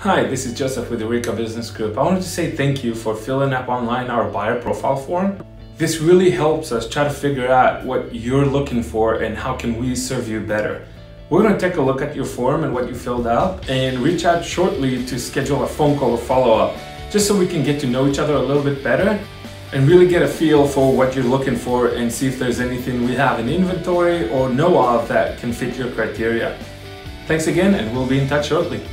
Hi, this is Joseph with the Eureka Business Group. I wanted to say thank you for filling up online our buyer profile form. This really helps us try to figure out what you're looking for and how can we serve you better. We're going to take a look at your form and what you filled out and reach out shortly to schedule a phone call or follow up just so we can get to know each other a little bit better and really get a feel for what you're looking for and see if there's anything we have in inventory or know of that can fit your criteria. Thanks again and we'll be in touch shortly.